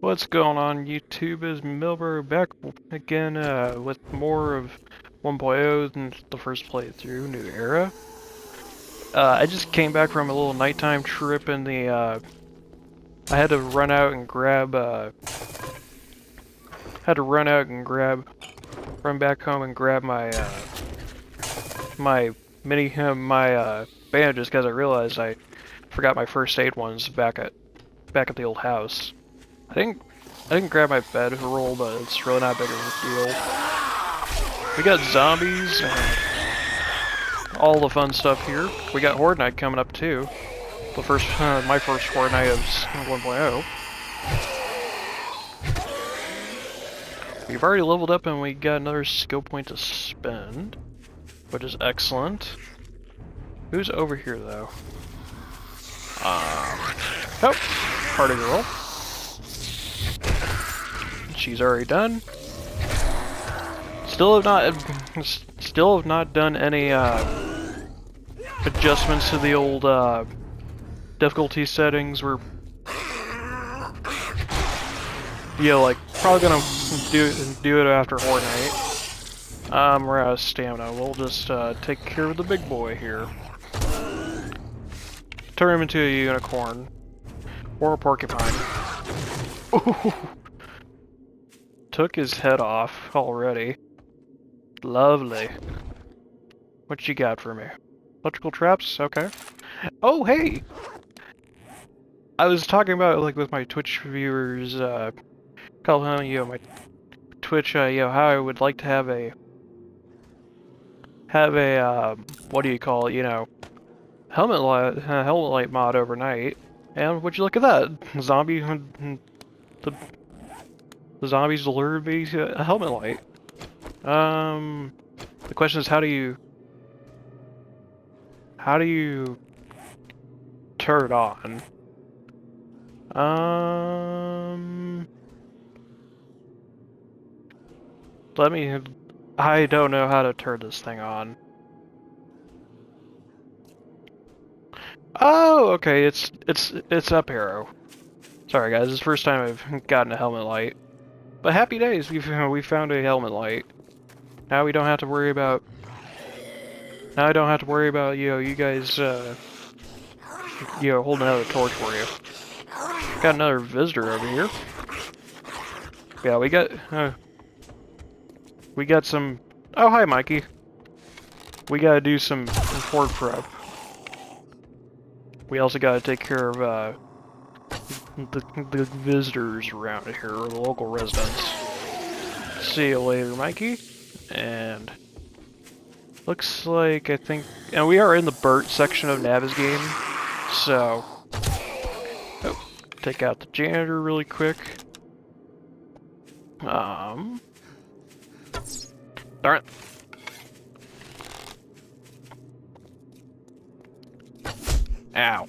What's going on YouTube is Middlebro back again uh, with more of 1.0 than the first playthrough, New Era. Uh, I just came back from a little nighttime trip in the, uh, I had to run out and grab, uh, had to run out and grab, run back home and grab my, uh, my mini, my, uh, bandages because I realized I forgot my first aid ones back at, back at the old house. I didn't I didn't grab my bed roll, but it's really not big of a deal. We got zombies and all the fun stuff here. We got Horde Night coming up too. The first, uh, my first Horde Night of 1.0. We've already leveled up and we got another skill point to spend, which is excellent. Who's over here though? Um, oh, party girl. She's already done. Still have not, still have not done any uh, adjustments to the old uh, difficulty settings. We're, yeah, like probably gonna do do it after Horde Night. Um, we're out of stamina. We'll just uh, take care of the big boy here. Turn him into a unicorn or a porcupine. Took his head off already. Lovely. What you got for me? Electrical traps? Okay. Oh, hey! I was talking about, like, with my Twitch viewers, uh, call him, you know, my Twitch, uh, you know, how I would like to have a, have a, uh, what do you call it, you know, helmet light, uh, helmet light mod overnight. And would you look at that? Zombie, the the zombies deliver me to a helmet light. Um, the question is, how do you, how do you turn it on? Um, let me. I don't know how to turn this thing on. Oh, okay. It's it's it's up arrow. Sorry guys, this is the first time I've gotten a helmet light. But happy days, we we found a helmet light. Now we don't have to worry about. Now I don't have to worry about you know you guys uh, you know holding another torch for you. Got another visitor over here. Yeah, we got uh, we got some. Oh hi, Mikey. We gotta do some, some prep. We also gotta take care of uh, the, the visitors around here, the local residents. See you later, Mikey. And looks like I think, and we are in the Burt section of Navezgane, so oh, take out the janitor really quick. Um, darn. Ow.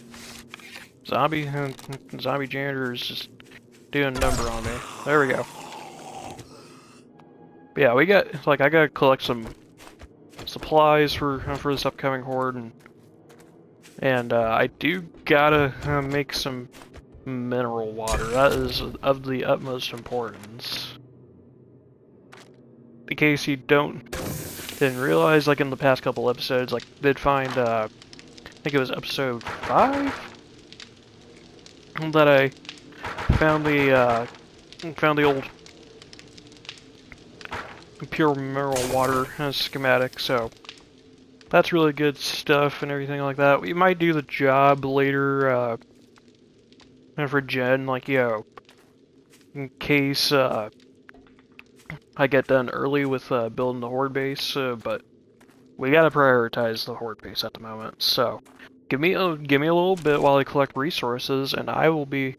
Zombie, zombie janitor is just doing a number on me. There we go. But yeah, we got like I gotta collect some supplies for for this upcoming horde, and and uh, I do gotta uh, make some mineral water. That is of the utmost importance. In case you don't didn't realize, like in the past couple episodes, like did find uh, I think it was episode five that I found the uh, found the old pure mineral water schematic, so that's really good stuff and everything like that. We might do the job later uh, for Jen, like, yo, in case uh, I get done early with uh, building the horde base, uh, but we gotta prioritize the horde base at the moment, so give me a give me a little bit while I collect resources, and I will be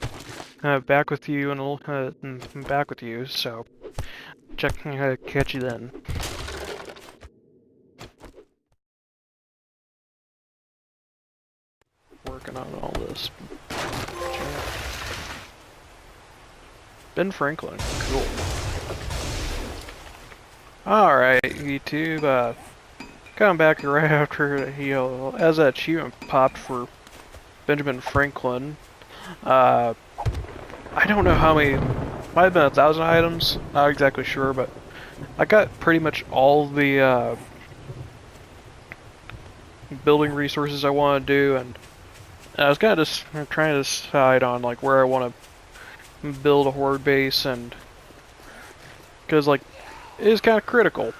uh, back with you and uh, back with you. So check uh, catch you then. Working on all this. Ben Franklin, cool. Alright, YouTube, uh, Coming back right after, he know, as that achievement popped for Benjamin Franklin, uh, I don't know how many, might have been a thousand items, not exactly sure, but I got pretty much all the uh, building resources I want to do, and I was kind of just trying to decide on like where I want to build a horde base, and because like it is kind of critical,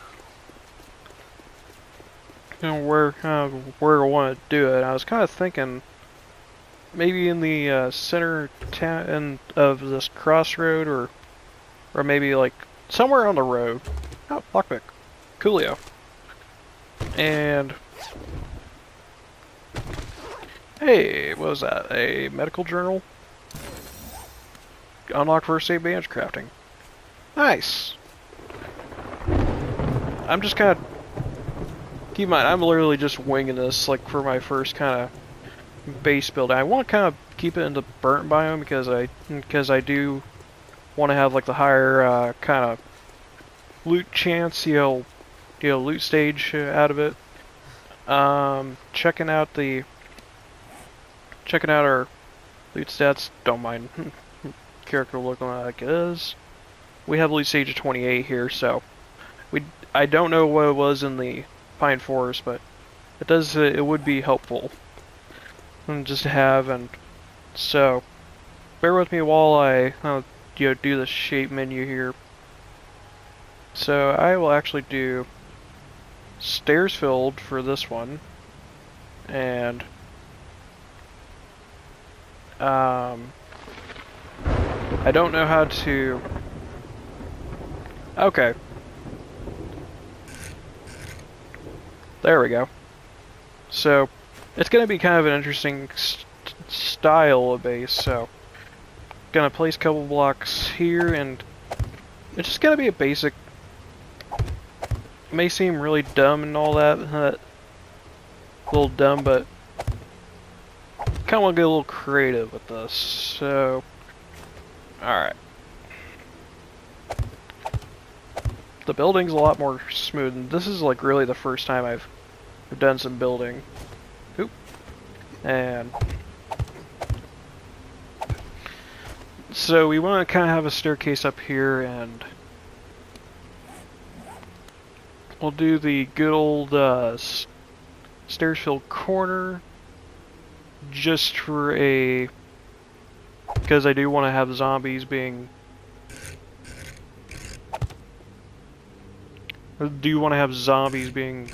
where uh, where I want to do it. I was kind of thinking maybe in the uh, center town of this crossroad, or or maybe like somewhere on the road. Oh, lockpick, coolio, and Hey, what was that? A medical journal? Unlock first aid bandage crafting. Nice. I'm just kind of... Keep in mind, I'm literally just winging this, like, for my first kind of base build. I want to kind of keep it in the burnt biome because I because I do want to have, like, the higher uh, kind of loot chance, you know, you know, loot stage out of it. Um, checking out the checking out our loot stats. Don't mind character looking like it is. We have loot stage of 28 here, so we I don't know what it was in the Pine Forest, but it does uh, it would be helpful and just to have and so bear with me while I uh, you know do the shape menu here. So I will actually do stairs filled for this one and um, I don't know how to... Okay. There we go. So, it's going to be kind of an interesting st style of base, so... Gonna place a couple blocks here, and it's just gonna be a basic... It may seem really dumb and all that, a little dumb, but kind of want to get a little creative with this. So, alright. The building's a lot more smooth, and this is like really the first time I've, I've done some building. Oop. And so we want to kind of have a staircase up here, and we'll do the good old uh, stairs filled corner just for a because I do want to have zombies being do you want to have zombies being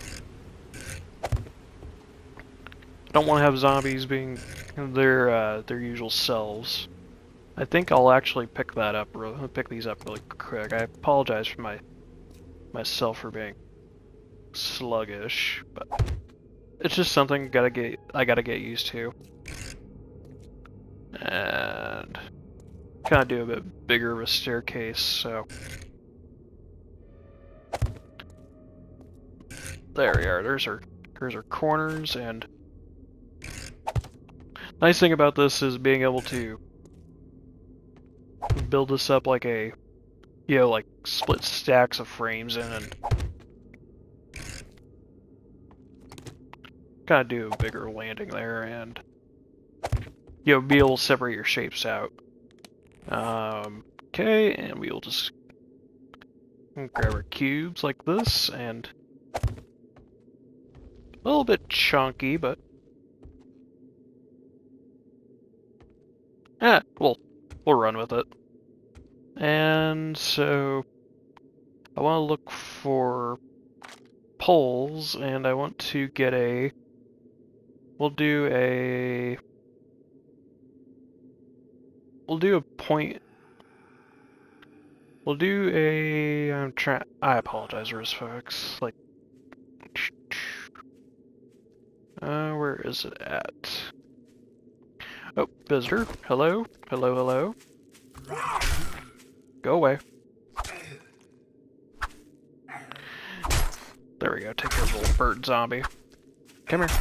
I don't want to have zombies being their uh, their usual selves. I think I'll actually pick that up pick these up really quick. I apologize for my myself for being sluggish, but it's just something gotta get I gotta get used to. And kind of do a bit bigger of a staircase, so there we are. There's our there's our corners, and nice thing about this is being able to build this up like a you know like split stacks of frames in and kind of do a bigger landing there and you know be able to separate your shapes out. Um, okay, and we will just grab our cubes like this and a little bit chunky, but eh, we'll we'll run with it. And so I want to look for poles, and I want to get a We'll do a... We'll do a point... We'll do a... I'm trying... I apologize, Riz folks. Like... Uh, where is it at? Oh, visitor. Hello? Hello, hello? Go away. There we go, take care of little bird zombie. Come here.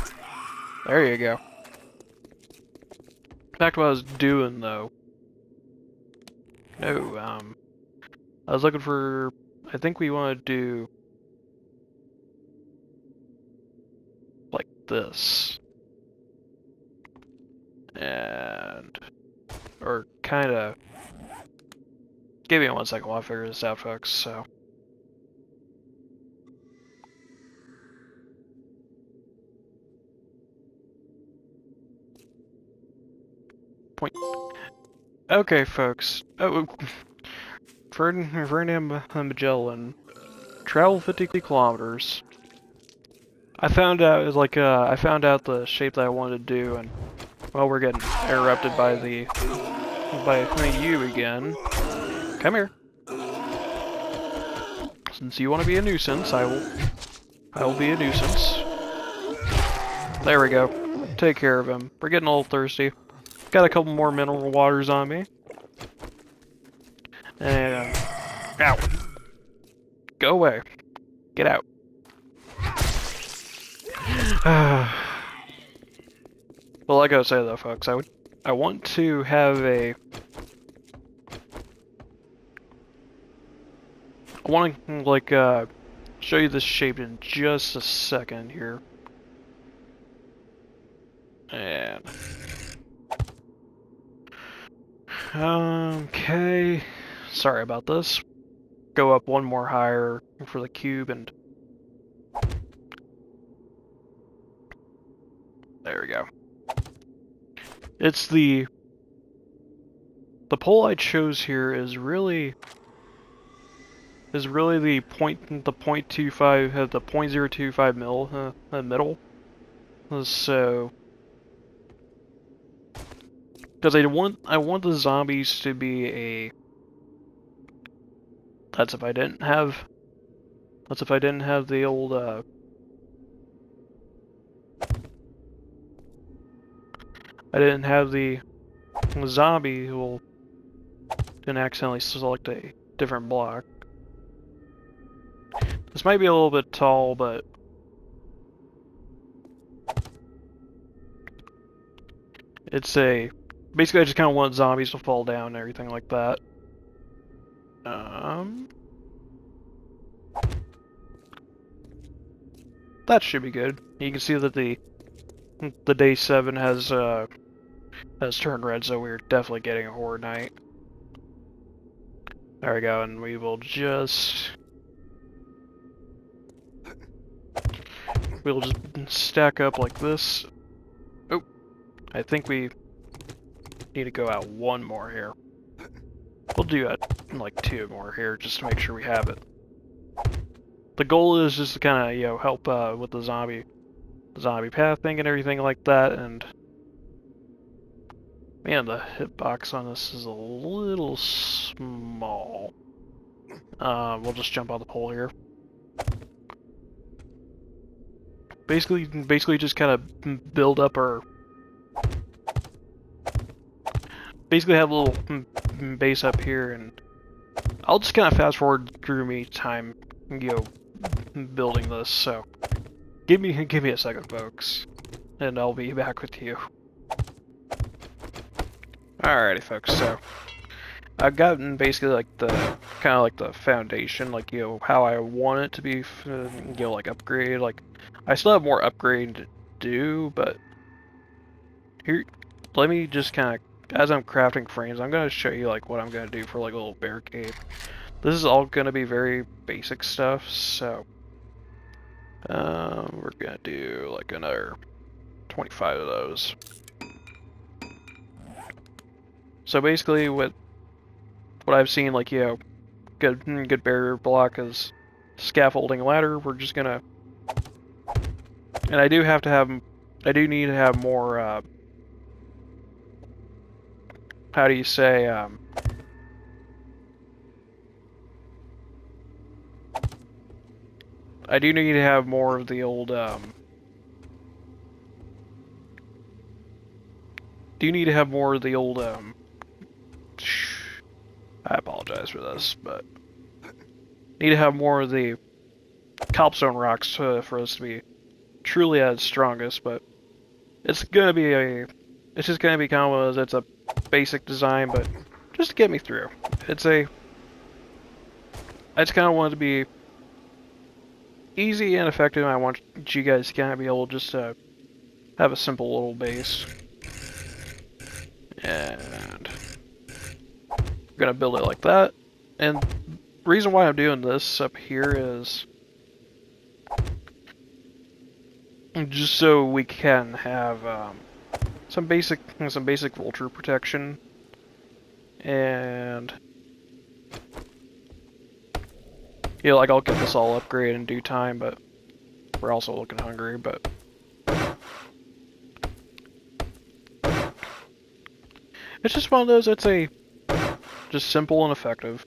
There you go. Back to what I was doing, though. No, um... I was looking for... I think we want to do... this. And... Or kind of Give me one second while I figure this out, folks, so. Point. Okay, folks. Oh, Ferdinand Magellan. Travel 50 kilometers. I found out, like, uh, I found out the shape that I wanted to do, and, well, we're getting interrupted by the, by you again. Come here. Since you want to be a nuisance, I will, I will be a nuisance. There we go. Take care of him. We're getting a little thirsty. Got a couple more mineral waters on me. And, out. Go away. Get out. well, I was saying though, folks, I would, I want to have a. I want to like uh, show you this shape in just a second here. And okay, sorry about this. Go up one more higher for the cube and There we go. It's the... The pole I chose here is really... Is really the point, the point two five, uh, the point zero two five mil, uh, the middle. So, because I want, I want the zombies to be a. That's if I didn't have. That's if I didn't have the old uh, I didn't have the zombie who will didn't accidentally select a different block. This might be a little bit tall, but it's a basically I just kind of want zombies to fall down and everything like that. Um, that should be good. You can see that the the day seven has uh has turned red, so we're definitely getting a horror night. There we go, and we will just... We'll just stack up like this. Oh, I think we need to go out one more here. We'll do like two more here, just to make sure we have it. The goal is just to kind of, you know, help uh, with the zombie, zombie path thing and everything like that, and Man, the hitbox on this is a little small. Uh, we'll just jump on the pole here. Basically, basically just kind of build up our... Basically have a little base up here, and I'll just kind of fast forward through me time, you know, building this, so... Give me, give me a second, folks, and I'll be back with you. Alrighty, folks. So I've gotten basically like the kind of like the foundation, like you know how I want it to be, you know, like upgrade. Like I still have more upgrade to do, but here, let me just kind of as I'm crafting frames, I'm gonna show you like what I'm gonna do for like a little bear cave. This is all gonna be very basic stuff, so um, we're gonna do like another 25 of those. So basically, what what I've seen, like you know, good good barrier block is scaffolding ladder. We're just gonna, and I do have to have, I do need to have more. Uh, how do you say? Um, I do need to have more of the old. Um, do you need to have more of the old um, I apologize for this, but need to have more of the cobblestone rocks for us to be truly at its strongest, but it's gonna be a, it's just gonna be kind of it's a basic design, but just to get me through. It's a, I just kind of want it to be easy and effective, I want you guys to kind of be able to just to have a simple little base. And we're gonna build it like that. and reason why I'm doing this up here is just so we can have um, some basic some basic vulture protection and know like I'll get this all upgraded in due time but we're also looking hungry but it's just one of those that's a just simple and effective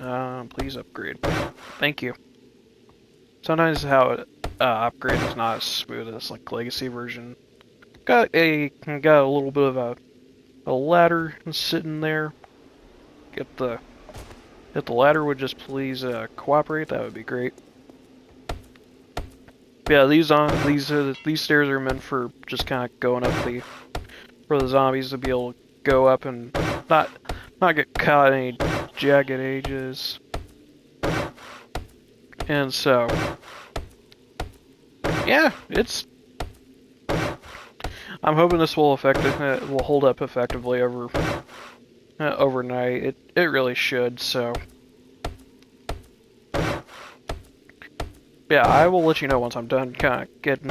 uh, please upgrade thank you sometimes how it uh, upgrade is not as smooth as like legacy version. Got a got a little bit of a a ladder sitting there. Get the if the ladder would just please uh, cooperate, that would be great. Yeah, these on these are these stairs are meant for just kind of going up the for the zombies to be able to go up and not not get caught in any jagged edges. And so yeah, it's. I'm hoping this will affect it uh, will hold up effectively over uh, overnight. It it really should. So. Yeah, I will let you know once I'm done kind of getting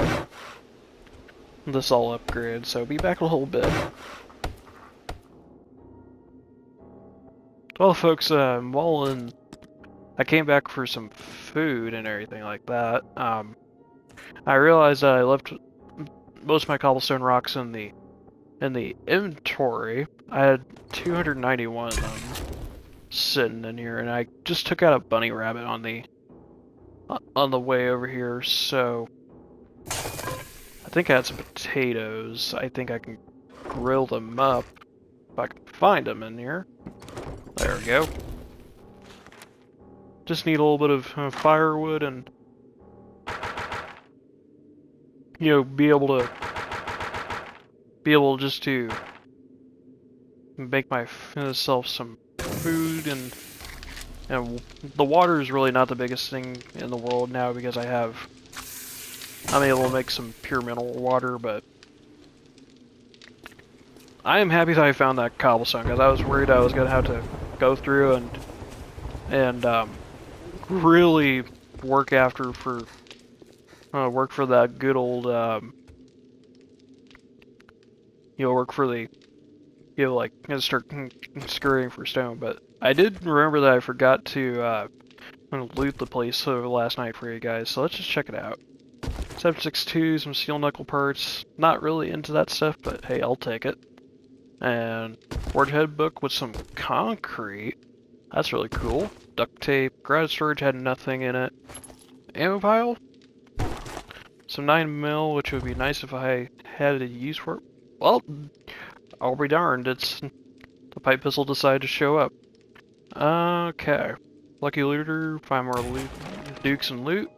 this all upgraded, so be back a little bit. Well, folks, um, while in, I came back for some food and everything like that. Um, I realized that I left most of my cobblestone rocks in the in the inventory. I had 291 of them sitting in here, and I just took out a bunny rabbit on the on the way over here. So I think I had some potatoes. I think I can grill them up if I can find them in here. There we go. Just need a little bit of uh, firewood and you know, be able to be able just to make myself some food and and the water is really not the biggest thing in the world now because I have I'm able to make some pure mineral water, but I am happy that I found that cobblestone because I was worried I was gonna have to go through and and um, really work after for uh, work for that good old, um, you know, work for the, you know, like, start scurrying for stone. But I did remember that I forgot to, uh, loot the place last night for you guys, so let's just check it out. 762, some steel knuckle parts. Not really into that stuff, but hey, I'll take it. And Forge Ahead book with some concrete. That's really cool. Duct tape. Garage storage had nothing in it. Ammo pile? Some 9 mil, which would be nice if I had a use for it. Well, I'll be darned, it's... The pipe pistol decided to show up. Okay. Lucky looter, find more loot, dukes and loot.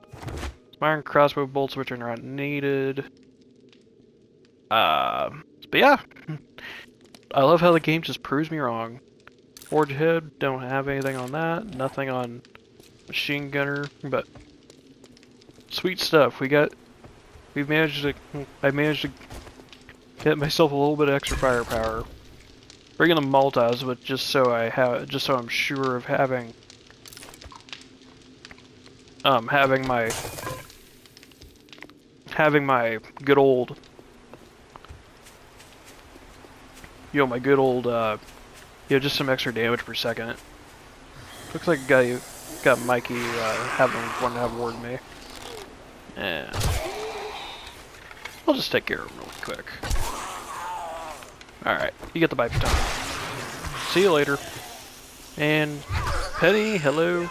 Iron crossbow bolts, which are not needed. Uh, but yeah. I love how the game just proves me wrong. Forge Ahead, don't have anything on that. Nothing on machine gunner, but sweet stuff. We got We've managed to, I managed to get myself a little bit of extra firepower. Bringing the Maltas, but just so I have, just so I'm sure of having, um, having my, having my good old, you know, my good old, uh, you know, just some extra damage per second. Looks like a guy got Mikey, uh, having one to have me. Yeah. I'll just take care of him really quick. Alright, you get the bite time. See you later. And Penny, hello.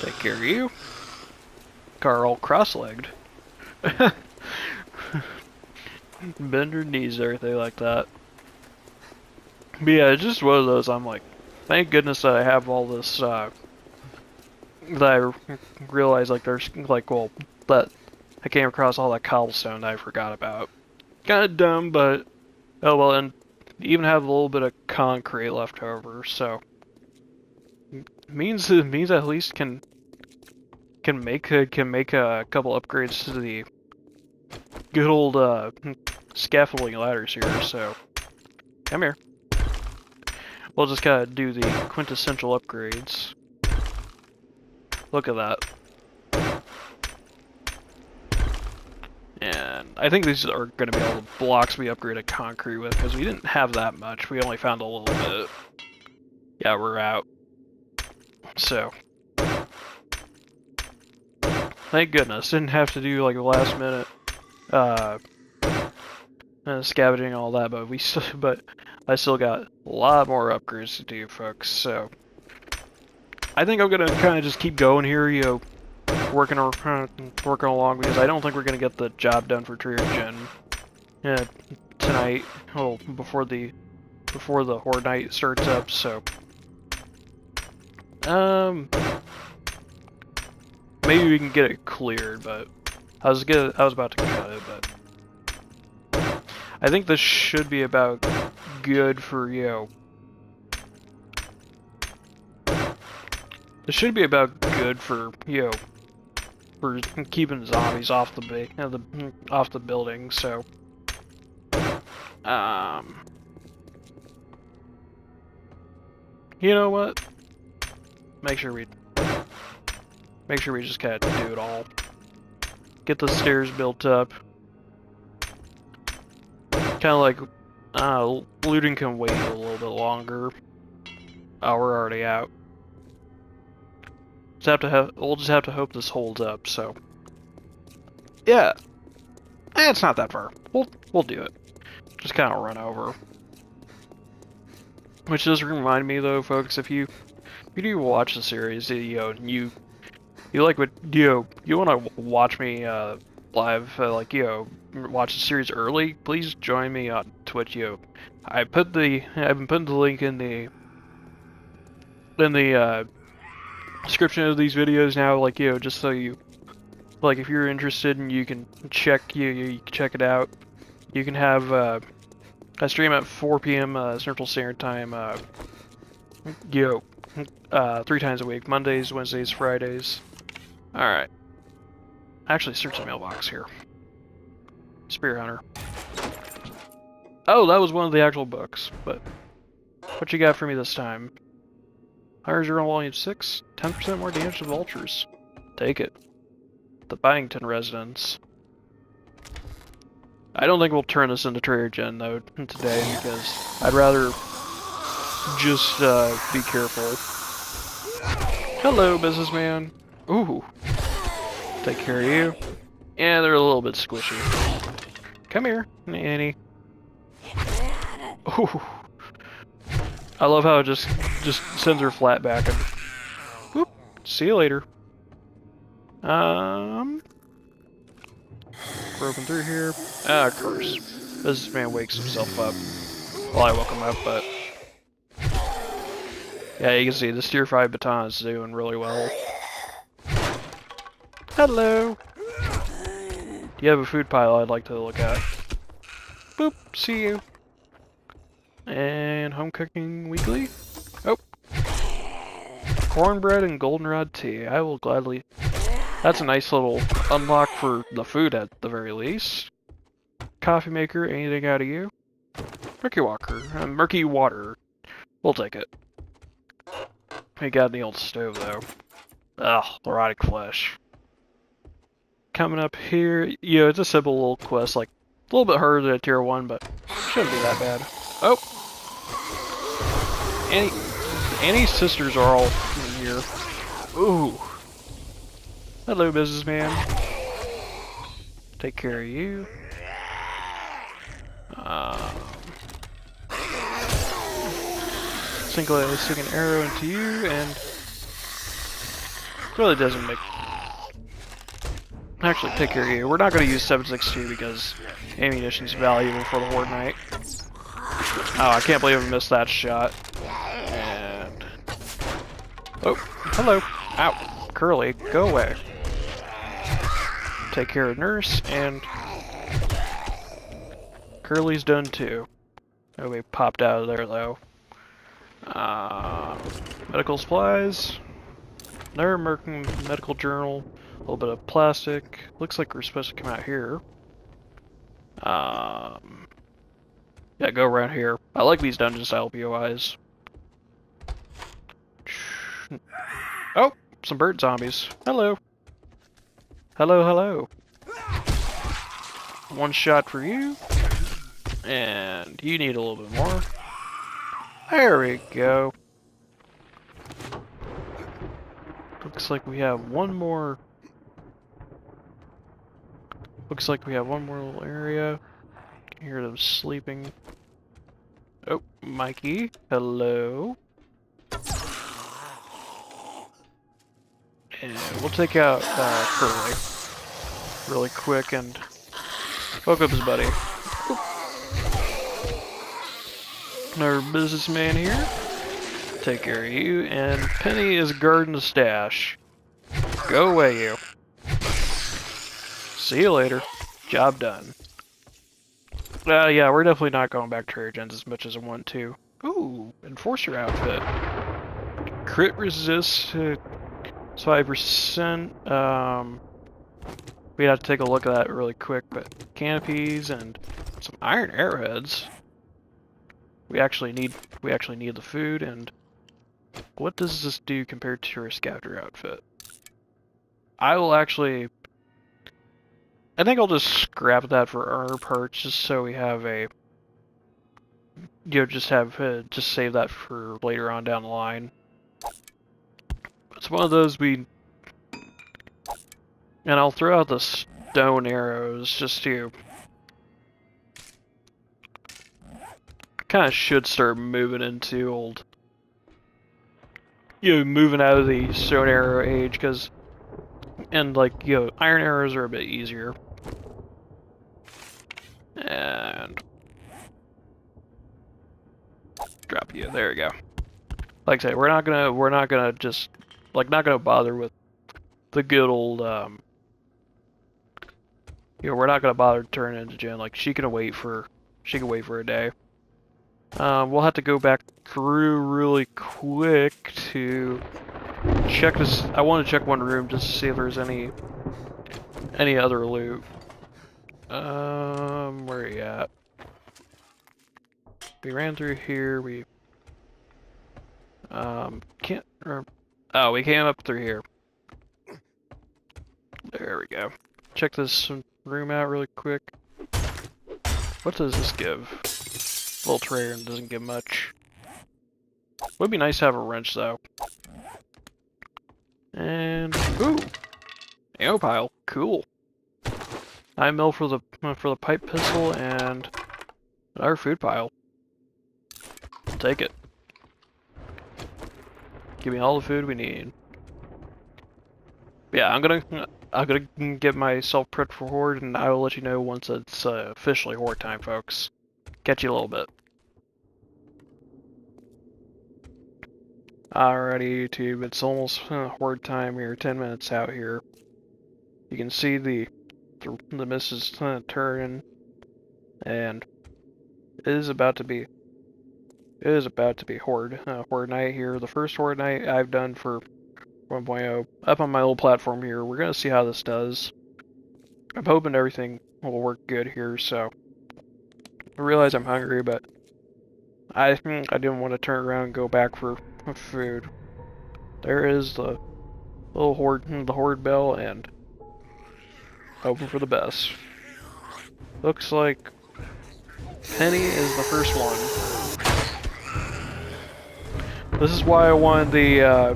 Take care of you. Car all cross-legged. Bend your knees, everything like that. But yeah, it's just one of those, I'm like, thank goodness that I have all this, uh, that I realize, like, there's, like, well, that I came across all that cobblestone that I forgot about. Kinda dumb, but oh well, and even have a little bit of concrete left over, so means means at least can can make can make a couple upgrades to the good old uh, scaffolding ladders here. So come here. We'll just gotta do the quintessential upgrades. Look at that. And I think these are going to be all the blocks we upgraded concrete with, because we didn't have that much. We only found a little bit. Yeah, we're out. So. Thank goodness. Didn't have to do, like, the last minute, uh, uh, scavenging all that, but we still, but I still got a lot more upgrades to do, folks, so. I think I'm gonna kind of just keep going here, you know, working working along because I don't think we're gonna get the job done for Trader Jen uh, tonight. Well, before the before the Horde Night starts up. So, um, maybe we can get it cleared. But I was get I was about to cut it, but I think this should be about good for you. This should be about good for you for keeping zombies off the ba uh, the off the building. So, um, you know what? Make sure we make sure we just kind of do it all. Get the stairs built up. Kind of like uh, looting can wait a little bit longer. Oh, we're already out. Just have to have, we'll just have to hope this holds up, so. Yeah. Eh, it's not that far. We'll, we'll do it. Just kind of run over. Which does remind me though, folks, if you, if you do watch the series, you know, you, you like what, you know, you want to watch me, uh, live, uh, like, you know, watch the series early, please join me on Twitch, you. I put the, I've been putting the link in the, in the, uh, description of these videos now, like, you know, just so you, like, if you're interested and you can check, you, you can check it out. You can have, uh, I stream at 4 p.m. Uh, Central Standard Time, uh, know, uh, three times a week, Mondays, Wednesdays, Fridays. Alright. Actually, search the mailbox here. Spear Hunter. Oh, that was one of the actual books, but what you got for me this time? Higher Zero Volume 6, 10% more damage to vultures. Take it. The Byington Residence. I don't think we'll turn this into Trader Jen though today because I'd rather just uh, be careful. Hello, businessman. Ooh. Take care of you. Yeah, they're a little bit squishy. Come here, Annie. Ooh. I love how it just just sends her flat back and whoop, see you later. Um broken through here. Ah, of course. Businessman wakes himself up. Well I woke him up, but yeah, you can see the Tier 5 baton is doing really well. Hello! Do you have a food pile I'd like to look at? Boop, see you. And home cooking weekly? Oh. Cornbread and goldenrod tea. I will gladly... That's a nice little unlock for the food at the very least. Coffee maker, anything out of you? Murky Walker. Uh, murky water. We'll take it. We got the old stove though. Ugh, erotic flesh. Coming up here, yeah, it's a simple little quest, like a little bit harder than tier 1, but shouldn't be that bad. Oh, Annie, Annie's sisters are all here. Ooh. Hello, businessman. Take care of you. Um, sink, a, an arrow into you, and really doesn't make. Actually, take care of you. We're not going to use 762 because ammunition's valuable for the Horde Night. Oh, I can't believe I missed that shot. Oh, hello. Ow. Curly, go away. Take care of Nurse, and... Curly's done too. Oh, we popped out of there, though. Uh, medical supplies. Another American Medical Journal. A little bit of plastic. Looks like we're supposed to come out here. Um, yeah, go around here. I like these dungeon style POIs. some bird zombies. Hello. Hello, hello. One shot for you. And you need a little bit more. There we go. Looks like we have one more. Looks like we have one more little area. Can hear them sleeping. Oh, Mikey. Hello. And we'll take out uh, Curly really quick and hook up his buddy. Our businessman here. Take care of you. And Penny is the stash. Go away, you. See you later. Job done. Uh, yeah, we're definitely not going back to Trader Joe's as much as I want to. Ooh, Enforcer outfit. Crit resist uh, 5%. Um, we have to take a look at that really quick, but canopies and some iron arrowheads. We actually need we actually need the food and what does this do compared to your scavenger outfit? I will actually I think I'll just scrap that for our parts just so we have a you know just have uh, just save that for later on down the line. One of those we and I'll throw out the stone arrows just to kind of should start moving into old you know moving out of the stone arrow age because and like you know iron arrows are a bit easier. And drop you there we go. Like I say we're not gonna we're not gonna just like not gonna bother with the good old um you know, we're not gonna bother turning into Jen. Like she can wait for she can wait for a day. Um, we'll have to go back through really quick to check this. I want to check one room just to see if there's any any other loot. Um, where are you at? We ran through here. We um can't. Or, oh, we came up through here. There we go. Check this room out really quick. What does this give? Little and doesn't give much. Would be nice to have a wrench though. And ooh, ammo pile, cool. Nine mil for the for the pipe pistol and our food pile. Take it. Give me all the food we need. Yeah, I'm gonna I'm gonna get myself prepped for Horde, and I will let you know once it's uh, officially Horde time, folks. Catch you a little bit. Alrighty, YouTube, it's almost uh, Horde time. We're 10 minutes out here. You can see the the, the mist is uh, turning, and it is about to be it is about to be Horde uh, Horde night here. The first Horde night I've done for 1.0 up on my little platform here. We're going to see how this does. I'm hoping everything will work good here, so I realize I'm hungry, but I I didn't want to turn around and go back for food. There is the little horde, the horde bell, and hoping for the best. Looks like Penny is the first one. This is why I wanted the uh,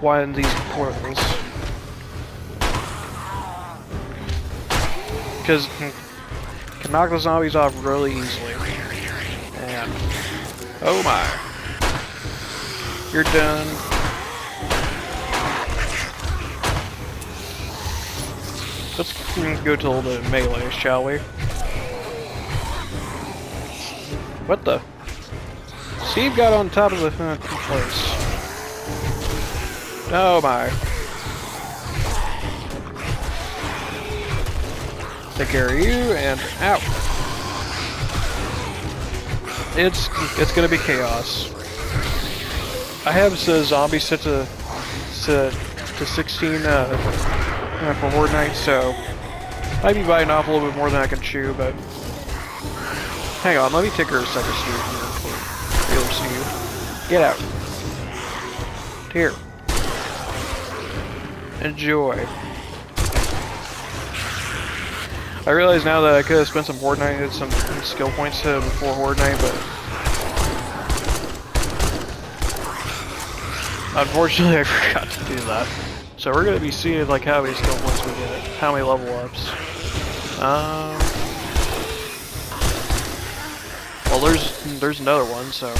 widen these portals. Because can knock the zombies off really easily. And oh my. You're done. Let's go to the melee, shall we? What the? Steve got on top of the uh, place. Oh my. Take care of you and out. It's it's gonna be chaos. I have a zombie set to set to 16 uh, for Horde Night, so might be biting off a little bit more than I can chew, but hang on, let me take her a second to Get out. Here. Enjoy. I realize now that I could have spent some Horde and some skill points uh, before Horde but unfortunately I forgot to do that. So we're gonna be seeing like how many skill points we get, how many level ups. Um, well, there's there's another one. So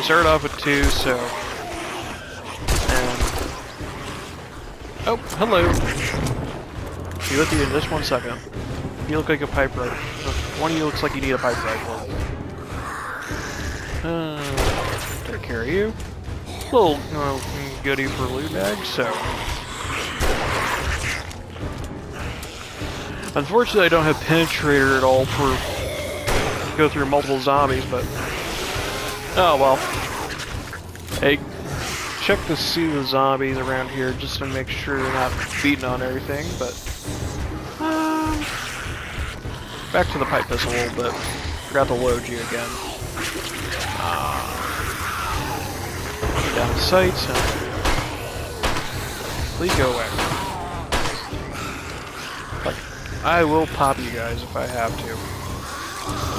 we started off with two. So and oh, hello. Be with you in just one second. You look like a pipe rifle. One of you looks like you need a pipe rifle. Uh, take care of you. Little uh, goodie for loot bag, so. Unfortunately, I don't have penetrator at all for go through multiple zombies, but oh well. Hey, check to see the zombies around here just to make sure they're not beating on everything, but um, back to the pipe pistol a little bit. Forgot to load you again. Uh, down sights please go away. I will pop you guys if I have to.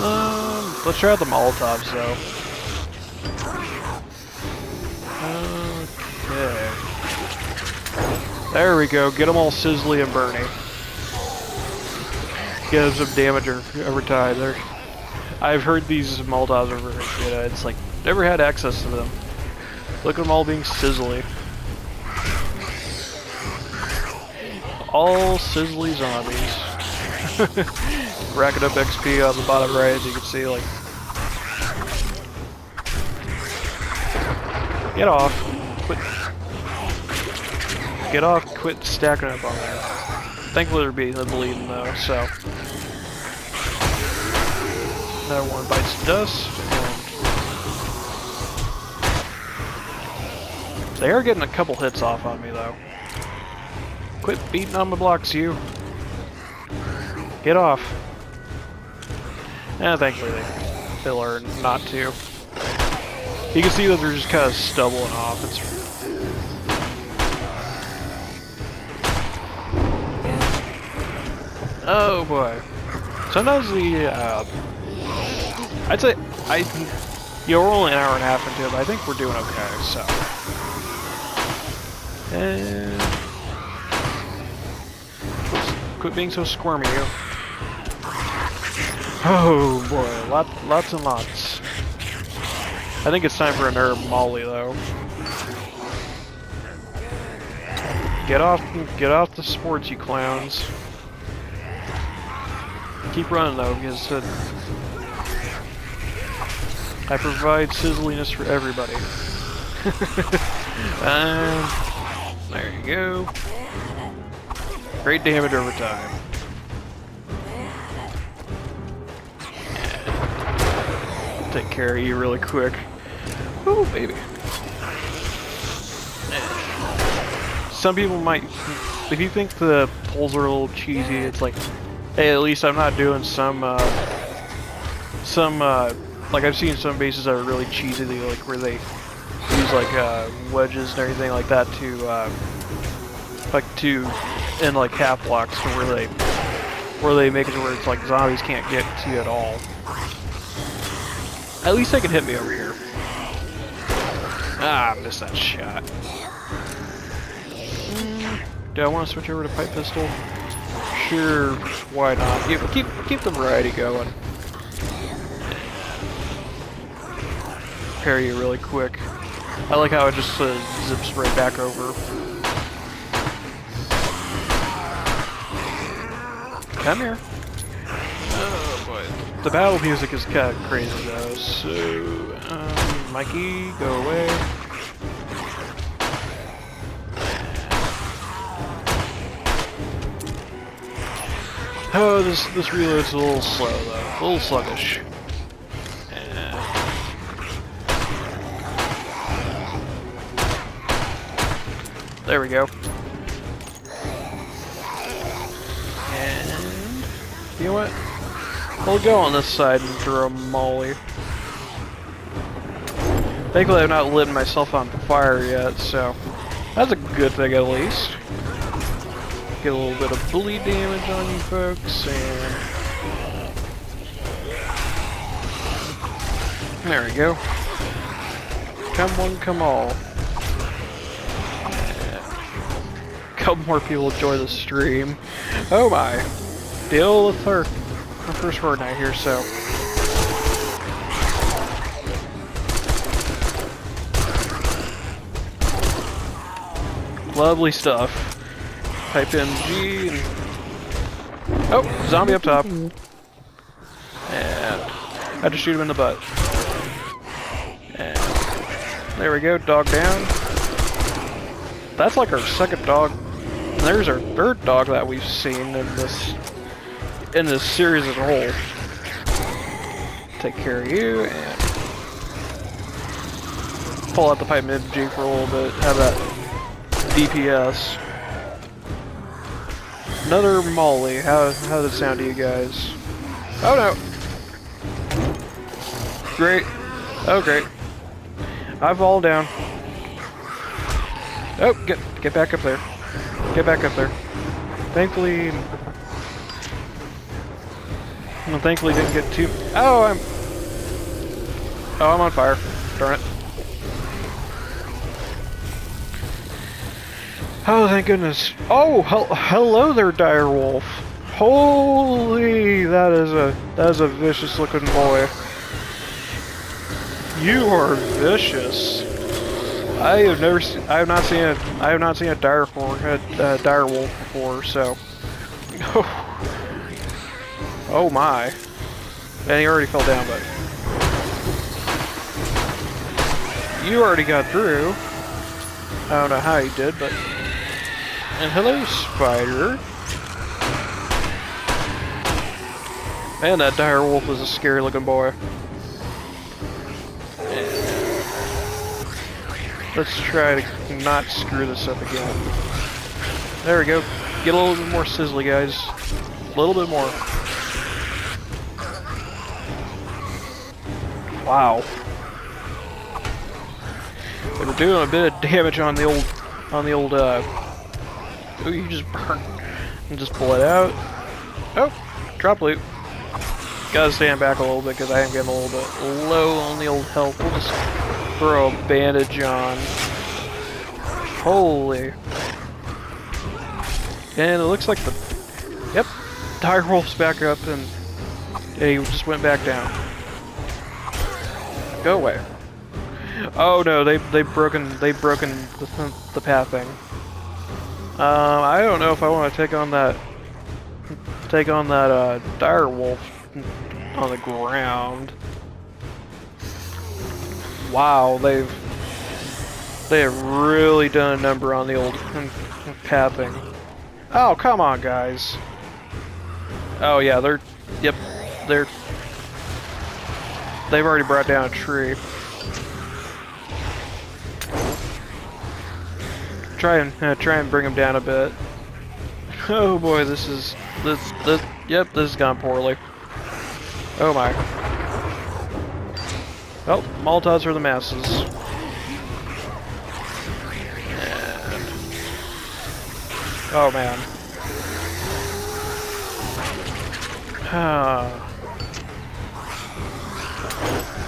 Um, let's try out the Molotovs though. Okay. There we go. Get them all sizzly and burning. Get them damage over time. There. I've heard these Molotovs are very good. It's like never had access to them. Look at them all being sizzly. All sizzly zombies. Racking up XP on the bottom right, as you can see, like... Get off. Quit. Get off, quit stacking up on there. Thankfully they're being bleeding though, so... Another one bites the dust. They are getting a couple hits off on me though. Quit beating on my blocks, you. Get off. And thankfully they, they learn not to. You can see that they're just kind of stumbling off. It's Oh boy. Sometimes the, uh, I'd say, I, you know, we're only an hour and a half into it, but I think we're doing okay, so. And... Quit being so squirmy, you. Oh boy, lot, lots and lots. I think it's time for another Molly though. Get off, get off the sports, you clowns. Keep running though, because uh, I provide sizzliness for everybody. and there you go. Great damage over time. take care of you really quick. Oh, baby. Some people might, if you think the pulls are a little cheesy, it's like, hey, at least I'm not doing some, uh, some, uh, like I've seen some bases that are really cheesy, like where they use like, uh, wedges and everything like that to, uh, like to, in like half blocks where they, where they make it where it's like zombies can't get to you at all. At least they can hit me over here. Ah, missed that shot. Mm, do I want to switch over to pipe pistol? Sure, why not? Keep keep, keep the variety going. Parry you really quick. I like how it just uh, zips right back over. Come here. Oh boy. The battle music is kind of crazy though, so... Um, Mikey, go away. Oh, this this reload's a little slow though, a little sluggish. There we go. And you know what? We'll go on this side and throw a molly. Thankfully I've not lit myself on fire yet, so that's a good thing at least. get a little bit of bleed damage on you folks, and there we go. Come one, come all. couple more people enjoy the stream. Oh my. Deal with our, our first Fortnite here, so. Lovely stuff. Type in G and... Oh, zombie up top. And I to shoot him in the butt. And there we go, dog down. That's like our second dog and there's our third dog that we've seen in this in this series as a whole. Take care of you and pull out the pipe mid G for a little bit. Have that DPS. Another Molly. How how does it sound to you guys? Oh no. Great. Oh great. I fall down. Oh, get get back up there. Get back up there. Thankfully... Well, thankfully didn't get too... Oh, I'm... Oh, I'm on fire. Darn it. Oh, thank goodness. Oh, hel hello there, direwolf. Holy, that is a that is a vicious looking boy. You are vicious. I have never seen, I have not seen a, I have not seen a dire a, a dire wolf before, so. oh my. And he already fell down, but. You already got through. I don't know how you did, but. And hello, spider. Man, that dire wolf was a scary looking boy. Let's try to not screw this up again. There we go. Get a little bit more sizzly, guys. A little bit more. Wow. They were doing a bit of damage on the old, on the old, uh... Ooh, you just burn. And just pull it out. Oh! Drop loot. Gotta stand back a little bit because I am getting a little bit low on the old health. We'll just throw a bandage on. Holy. And it looks like the... Yep. Dire wolf's back up and he just went back down. Go away. Oh no, they they broken they broken the, the pathing. Um, I don't know if I want to take on that take on that uh, dire wolf on the ground wow, they've they have really done a number on the old pathing. Oh, come on, guys. Oh yeah, they're yep, they're they've already brought down a tree. Try and uh, try and bring them down a bit. Oh boy, this is this this yep, this has gone poorly. Oh my. Oh, Molotovs for the masses. And... Oh man.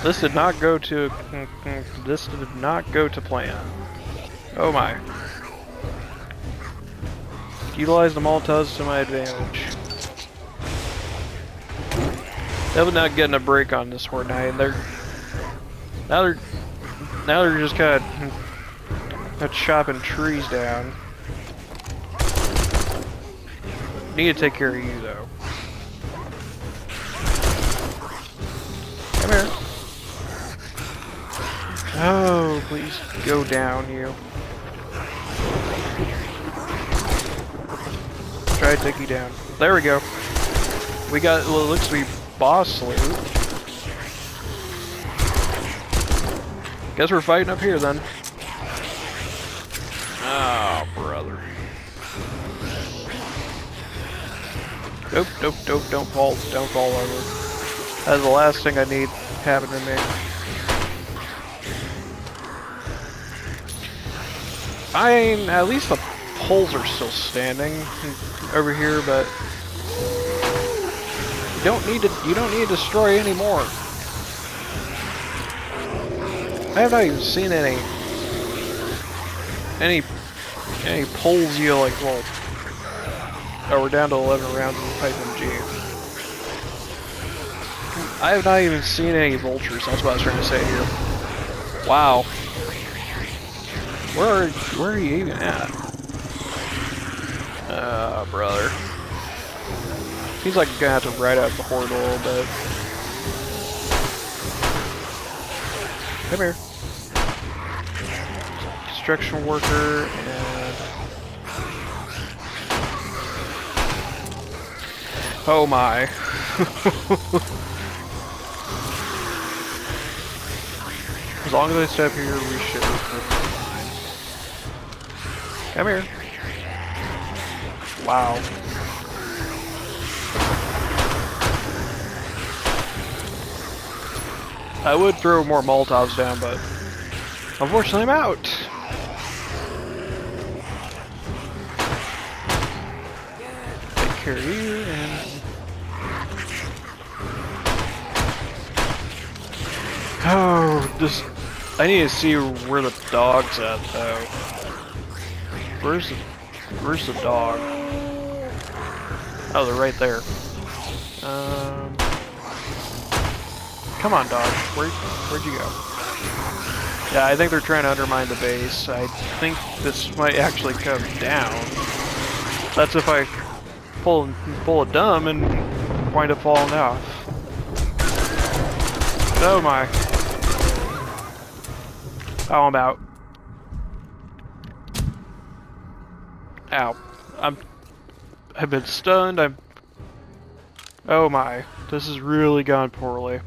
this did not go to this did not go to plan. Oh my. Utilize the Molotovs to my advantage. They're not getting a break on this horde Fortnite. They're now they're now they're just kind hmm, of chopping trees down. Need to take care of you though. Come here. Oh, please go down, you. Try to take you down. There we go. We got, well, it looks to be boss loot. Guess we're fighting up here then. Oh, brother. Nope, nope, nope, don't fall, don't fall over. That's the last thing I need happen to me. I mean, at least the poles are still standing over here, but you don't need to. You don't need to destroy any more. I have not even seen any any any poles you like. Well, oh, we're down to 11 rounds in Pipe MG. I have not even seen any vultures. That's what I was trying to say here. Wow. Where are, where are you even at? Uh, brother. Seems like you're gonna have to ride out the horde a little bit. Come here. Construction worker and... Oh my. as long as I step here, we should. Come here. Wow. I would throw more Molotovs down, but unfortunately I'm out. Take care of you and... Oh, this... I need to see where the dog's at, though. Where's the... Where's the dog? Oh, they're right there. Um... Come on, dog. Where, where'd you go? Yeah, I think they're trying to undermine the base. I think this might actually come down. That's if I pull, pull a dumb and wind up falling off. Oh my. Oh, I'm out. Ow. I'm... I've been stunned, I'm... Oh my. This has really gone poorly.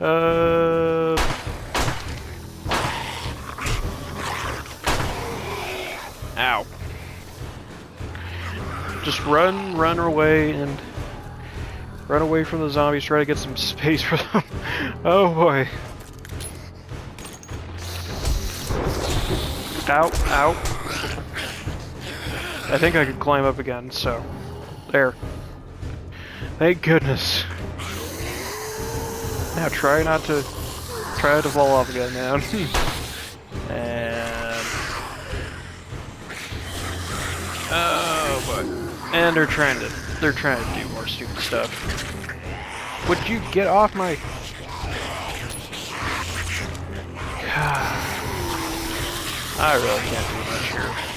Uh... Ow. Just run, run away, and run away from the zombies, try to get some space for them. oh boy. Ow, ow. I think I could climb up again, so... There. Thank goodness. Now try not to try to fall off again, man. and oh, but and they're trying to they're trying to do more stupid stuff. Would you get off my? I really can't do much here.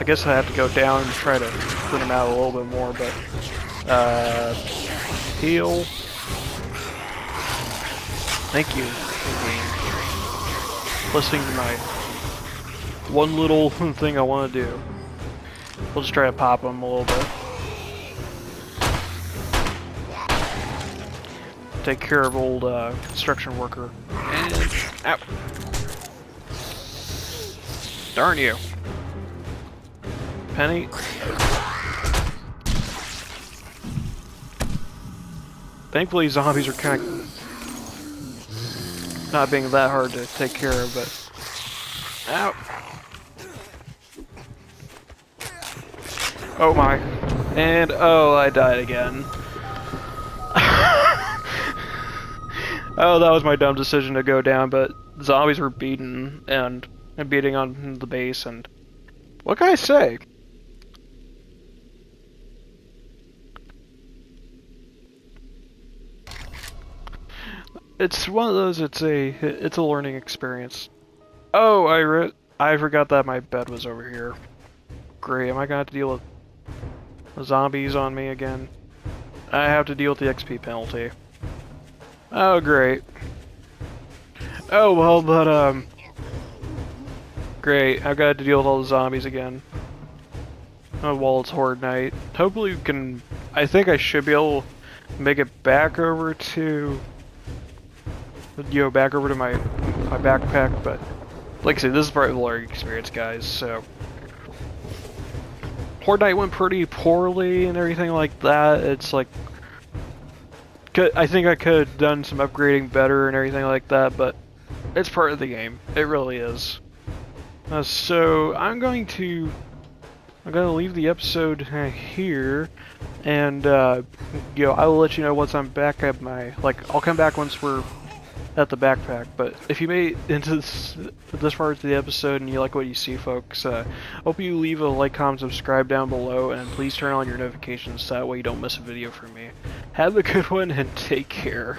I guess I have to go down and try to clean them out a little bit more, but uh, heal. Thank you for listening to my one little thing I want to do. We'll just try to pop them a little bit. Take care of old uh, construction worker. And out. Darn you. Penny. Thankfully, zombies are kind of not being that hard to take care of, but... Ow! Oh my. And, oh, I died again. oh, that was my dumb decision to go down, but zombies were beaten, and, and beating on the base, and... What can I say? It's one of those. It's a it's a learning experience. Oh, I re I forgot that my bed was over here. Great. Am I gonna have to deal with zombies on me again? I have to deal with the XP penalty. Oh, great. Oh well, but um, great. I've got to deal with all the zombies again. Oh, while it's Horde Night. Hopefully, we can. I think I should be able to make it back over to know, back over to my my backpack, but like I said, this is part of the learning experience, guys, so... Horde Night went pretty poorly and everything like that, it's like... I think I could have done some upgrading better and everything like that, but it's part of the game. It really is. Uh, so I'm going to I'm gonna leave the episode uh, here, and uh, you know I will let you know once I'm back at my like I'll come back once we're at the backpack. But if you made into this, this part of the episode and you like what you see, folks, uh, hope you leave a like, comment, subscribe down below, and please turn on your notifications so that way you don't miss a video from me. Have a good one and take care.